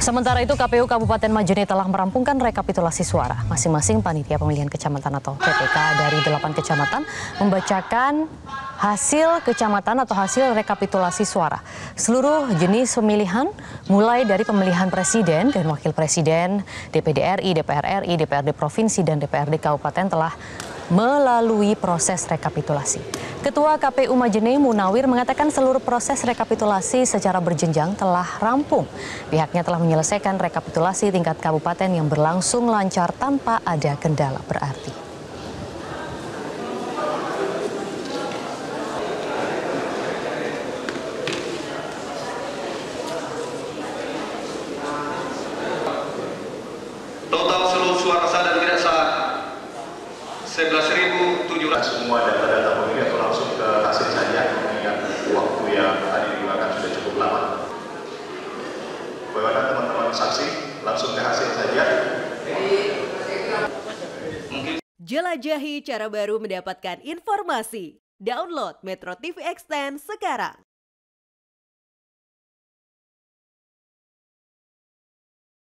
Sementara itu KPU Kabupaten Majene telah merampungkan rekapitulasi suara. Masing-masing panitia pemilihan kecamatan atau PPK dari delapan kecamatan membacakan hasil kecamatan atau hasil rekapitulasi suara. Seluruh jenis pemilihan mulai dari pemilihan presiden dan wakil presiden, DPD RI, DPR RI, DPRD provinsi dan DPRD kabupaten telah melalui proses rekapitulasi. Ketua KPU Majene Munawir mengatakan seluruh proses rekapitulasi secara berjenjang telah rampung. Pihaknya telah menyelesaikan rekapitulasi tingkat kabupaten yang berlangsung lancar tanpa ada kendala berarti. Total seluruh suara sah dan tidak 11.700. semua data-data pemilih atau langsung ke hasil saja mengingat waktu yang tadi juga kan sudah cukup lama. Bagaimana teman-teman saksi langsung ke hasil saja. Jelajahi cara baru mendapatkan informasi. Download Metro TV Extend sekarang.